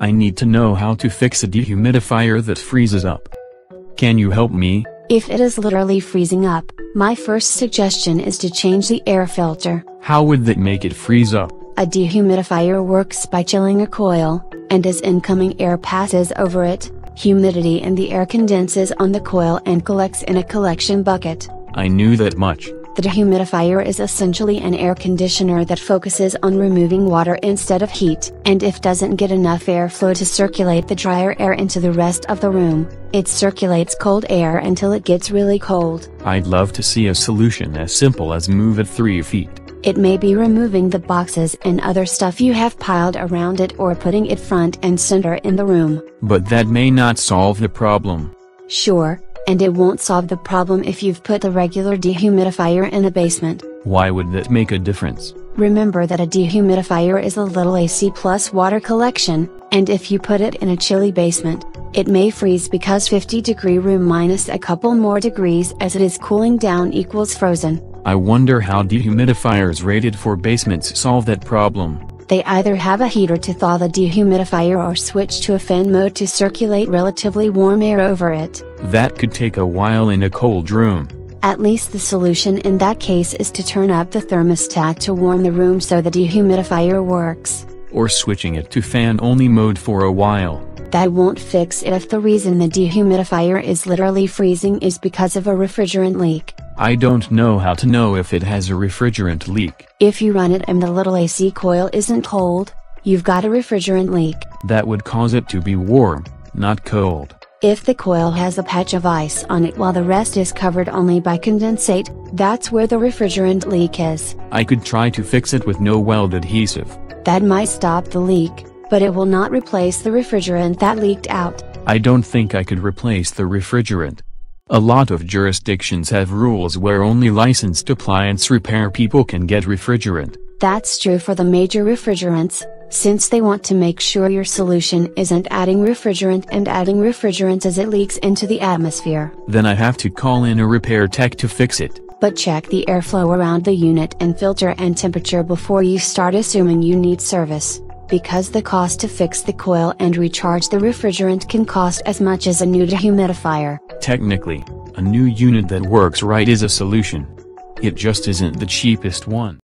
I need to know how to fix a dehumidifier that freezes up. Can you help me? If it is literally freezing up, my first suggestion is to change the air filter. How would that make it freeze up? A dehumidifier works by chilling a coil, and as incoming air passes over it, humidity in the air condenses on the coil and collects in a collection bucket. I knew that much. The dehumidifier is essentially an air conditioner that focuses on removing water instead of heat, and if doesn't get enough airflow to circulate the drier air into the rest of the room, it circulates cold air until it gets really cold. I'd love to see a solution as simple as move it 3 feet. It may be removing the boxes and other stuff you have piled around it or putting it front and center in the room. But that may not solve the problem. Sure, and it won't solve the problem if you've put a regular dehumidifier in a basement. Why would that make a difference? Remember that a dehumidifier is a little AC plus water collection, and if you put it in a chilly basement, it may freeze because 50 degree room minus a couple more degrees as it is cooling down equals frozen. I wonder how dehumidifiers rated for basements solve that problem. They either have a heater to thaw the dehumidifier or switch to a fan mode to circulate relatively warm air over it. That could take a while in a cold room. At least the solution in that case is to turn up the thermostat to warm the room so the dehumidifier works. Or switching it to fan only mode for a while. That won't fix it if the reason the dehumidifier is literally freezing is because of a refrigerant leak. I don't know how to know if it has a refrigerant leak. If you run it and the little AC coil isn't cold, you've got a refrigerant leak. That would cause it to be warm, not cold. If the coil has a patch of ice on it while the rest is covered only by condensate, that's where the refrigerant leak is. I could try to fix it with no weld adhesive. That might stop the leak, but it will not replace the refrigerant that leaked out. I don't think I could replace the refrigerant. A lot of jurisdictions have rules where only licensed appliance repair people can get refrigerant. That's true for the major refrigerants, since they want to make sure your solution isn't adding refrigerant and adding refrigerant as it leaks into the atmosphere. Then I have to call in a repair tech to fix it. But check the airflow around the unit and filter and temperature before you start assuming you need service because the cost to fix the coil and recharge the refrigerant can cost as much as a new dehumidifier. Technically, a new unit that works right is a solution. It just isn't the cheapest one.